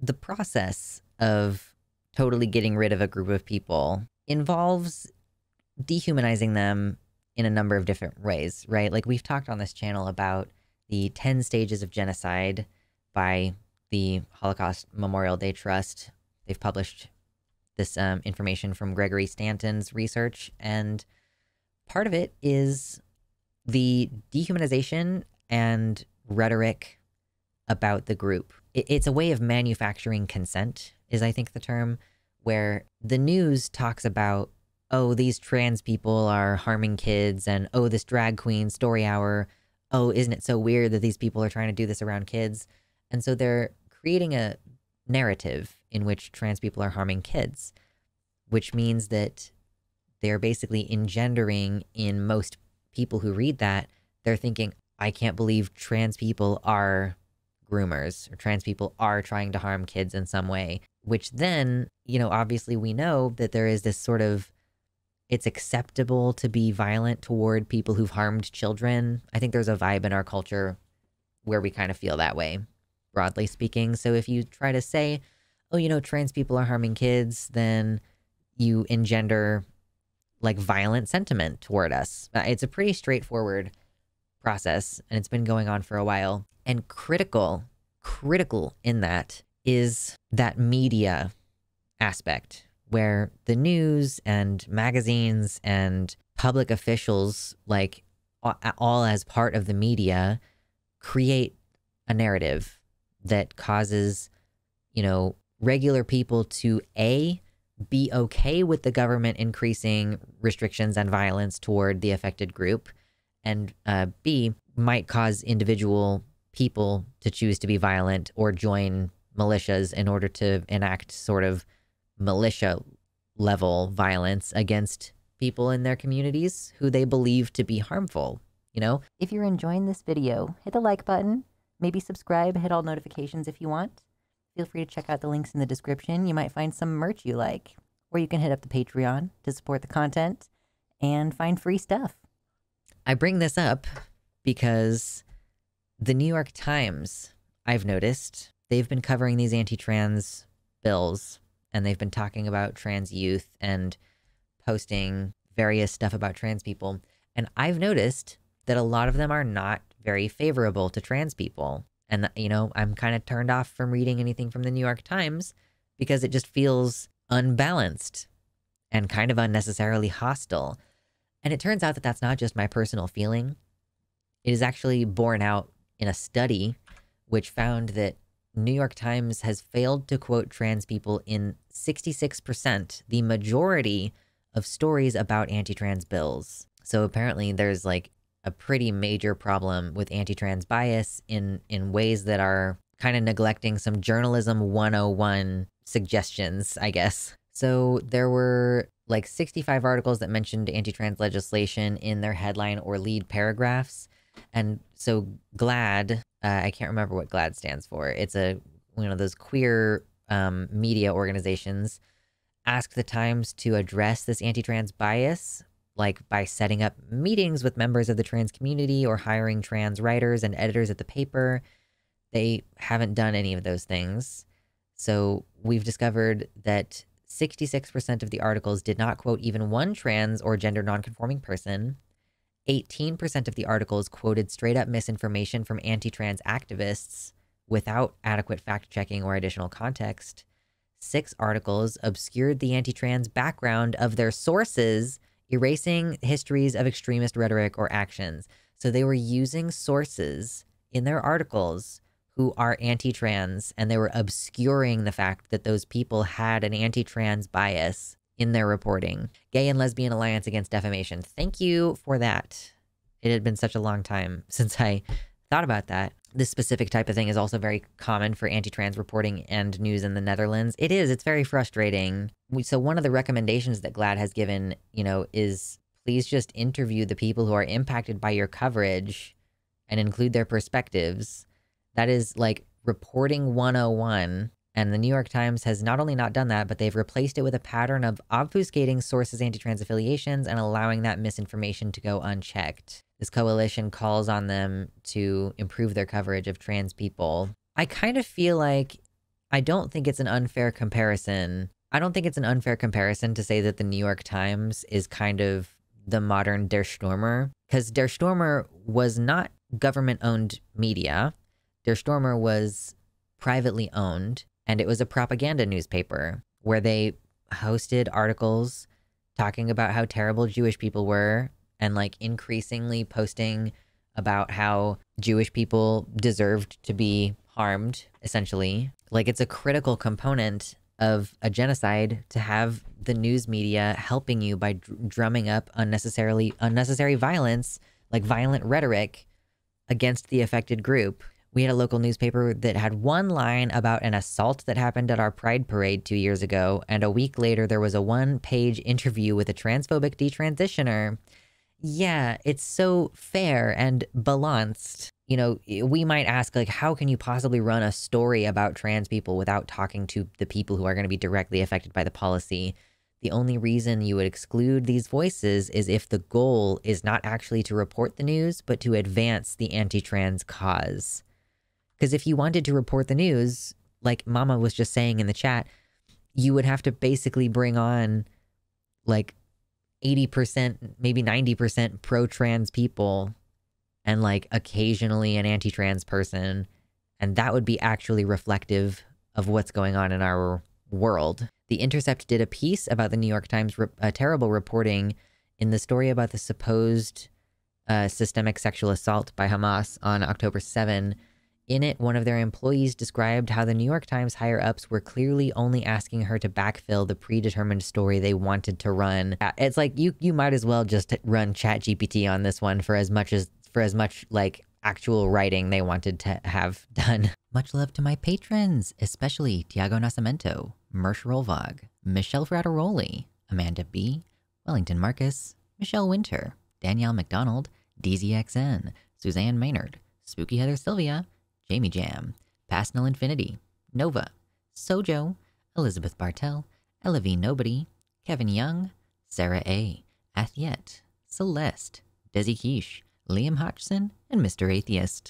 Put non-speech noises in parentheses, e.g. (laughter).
the process of totally getting rid of a group of people involves dehumanizing them in a number of different ways, right? Like we've talked on this channel about the 10 stages of genocide by the Holocaust Memorial Day Trust. They've published this um, information from Gregory Stanton's research, and part of it is the dehumanization and rhetoric about the group. It's a way of manufacturing consent, is I think the term, where the news talks about, oh, these trans people are harming kids, and oh, this drag queen story hour. Oh, isn't it so weird that these people are trying to do this around kids? And so they're creating a narrative in which trans people are harming kids, which means that they're basically engendering in most people who read that, they're thinking, I can't believe trans people are groomers or trans people are trying to harm kids in some way, which then, you know, obviously we know that there is this sort of it's acceptable to be violent toward people who've harmed children. I think there's a vibe in our culture where we kind of feel that way, broadly speaking. So if you try to say, oh, you know, trans people are harming kids, then you engender like violent sentiment toward us. Uh, it's a pretty straightforward process and it's been going on for a while. And critical, critical in that is that media aspect where the news and magazines and public officials, like all as part of the media, create a narrative that causes, you know, regular people to A, be okay with the government increasing restrictions and violence toward the affected group, and uh, B, might cause individual people to choose to be violent or join militias in order to enact sort of militia level violence against people in their communities who they believe to be harmful. You know, if you're enjoying this video, hit the like button, maybe subscribe, hit all notifications if you want. Feel free to check out the links in the description. You might find some merch you like, or you can hit up the Patreon to support the content and find free stuff. I bring this up because the New York Times, I've noticed, they've been covering these anti trans bills and they've been talking about trans youth and posting various stuff about trans people. And I've noticed that a lot of them are not very favorable to trans people. And, you know, I'm kind of turned off from reading anything from the New York Times because it just feels unbalanced and kind of unnecessarily hostile. And it turns out that that's not just my personal feeling. It is actually borne out in a study which found that New York Times has failed to quote trans people in 66%, the majority of stories about anti trans bills. So apparently there's like a pretty major problem with anti-trans bias in in ways that are kind of neglecting some journalism 101 suggestions, I guess. So there were like 65 articles that mentioned anti-trans legislation in their headline or lead paragraphs. And so GLAAD, uh, I can't remember what GLAAD stands for. It's a you know those queer um, media organizations asked the Times to address this anti-trans bias like by setting up meetings with members of the trans community or hiring trans writers and editors at the paper. They haven't done any of those things. So we've discovered that 66% of the articles did not quote even one trans or gender nonconforming person. 18% of the articles quoted straight up misinformation from anti trans activists without adequate fact checking or additional context. Six articles obscured the anti trans background of their sources erasing histories of extremist rhetoric or actions. So they were using sources in their articles who are anti trans and they were obscuring the fact that those people had an anti trans bias in their reporting. Gay and Lesbian Alliance Against Defamation. Thank you for that. It had been such a long time (laughs) since I thought about that this specific type of thing is also very common for anti-trans reporting and news in the Netherlands. It is. It's very frustrating. So one of the recommendations that GLAAD has given, you know, is please just interview the people who are impacted by your coverage and include their perspectives. That is like reporting 101. And the New York Times has not only not done that, but they've replaced it with a pattern of obfuscating sources' anti trans affiliations and allowing that misinformation to go unchecked. This coalition calls on them to improve their coverage of trans people. I kind of feel like I don't think it's an unfair comparison. I don't think it's an unfair comparison to say that the New York Times is kind of the modern Der Stürmer, because Der Stürmer was not government owned media. Der Stürmer was privately owned, and it was a propaganda newspaper where they hosted articles talking about how terrible Jewish people were and like increasingly posting about how Jewish people deserved to be harmed, essentially. Like it's a critical component of a genocide to have the news media helping you by dr- drumming up unnecessarily unnecessary violence, like violent rhetoric against the affected group. We had a local newspaper that had one line about an assault that happened at our Pride parade two years ago, and a week later there was a one page interview with a transphobic detransitioner. Yeah, it's so fair and balanced. You know, we might ask, like, how can you possibly run a story about trans people without talking to the people who are going to be directly affected by the policy? The only reason you would exclude these voices is if the goal is not actually to report the news, but to advance the anti trans cause. Because if you wanted to report the news, like Mama was just saying in the chat, you would have to basically bring on like 80%, maybe 90% pro trans people and like occasionally an anti trans person. And that would be actually reflective of what's going on in our world. The Intercept did a piece about the New York Times re- uh, terrible reporting in the story about the supposed uh, systemic sexual assault by Hamas on October 7 in it, one of their employees described how the New York Times higher ups were clearly only asking her to backfill the predetermined story they wanted to run. Uh, it's like you you might as well just run ChatGPT on this one for as much as for as much like actual writing they wanted to have (laughs) done. Much love to my patrons, especially Tiago Nascimento, Mersh Rolvog, Michelle Frateroli, Amanda B, Wellington Marcus, Michelle Winter, Danielle McDonald, DZXN, Suzanne Maynard, Spooky Heather Sylvia, Jamie Jam, Pasnell Infinity, Nova, Sojo, Elizabeth Bartell, V. Nobody, Kevin Young, Sarah A., Athiet, Celeste, Desi Quiche, Liam Hodgson, and Mr. Atheist.